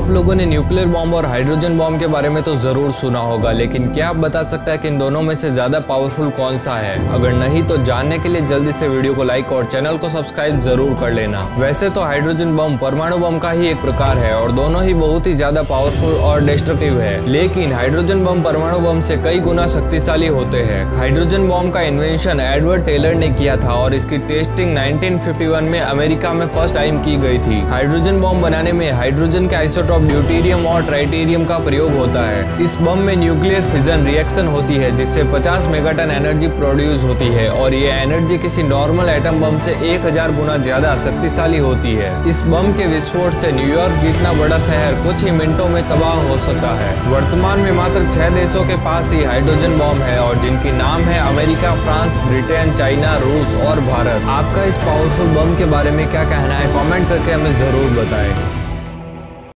आप लोगों ने न्यूक्लियर बॉम्ब और हाइड्रोजन बॉम्ब के बारे में तो ज़रूर सुना होगा, लेकिन क्या आप बता सकते हैं कि इन दोनों में से ज़्यादा पावरफुल कौन सा है? अगर नहीं तो जानने के लिए जल्दी से वीडियो को लाइक और चैनल को सब्सक्राइब ज़रूर कर लेना। वैसे तो हाइड्रोजन बम परमाणु बम का ही एक प्रकार है, और दोनों ही बहुत ही ज़्यादा पावरफुल और डिस्ट्रक्टिव है। लेकिन हाइड्रोजन बम परमाणु बम से कई गुना शक्तिशाली होते हैं। हाइड्रोजन बॉम्ब का इन्वेंशन एडवर्ड टेलर ने किया था, और इसकी टेस्टिंग 1951 में अमेरिका में फ़र्स्ट टाइम की गई थी। हाइड्रोजन बॉम्ब बनाने में हाइड्रोजन के आइसोटॉप ड्यूटीरियम और ट्राइटेरियम का प्रयोग होता है। इस बम में न्यूक्लियर फिजन रिएक्शन होती है, जिससे 50 मेगाटन एनर्जी प्रोड्यूस होती है और ये एनर्जी किसी नॉर्मल एटम बम से 1000 गुना ज़्यादा शक्तिशाली होती है। इस बम के विस्फोट से न्यूयॉर्क जितना बड़ा शहर, कुछ ही मिनटों में तबाह हो सकता है। वर्तमान में मात्र छह देशों के पास ही हाइड्रोजन बम है और जिनकी नाम है अमेरिका, फ्रांस, ब्रिटेन, चाइना, रूस और भारत। आपका इस पावरफुल बम के बारे में क्या कहना है? कमेंट करके हमें ज़रूर बताएँ।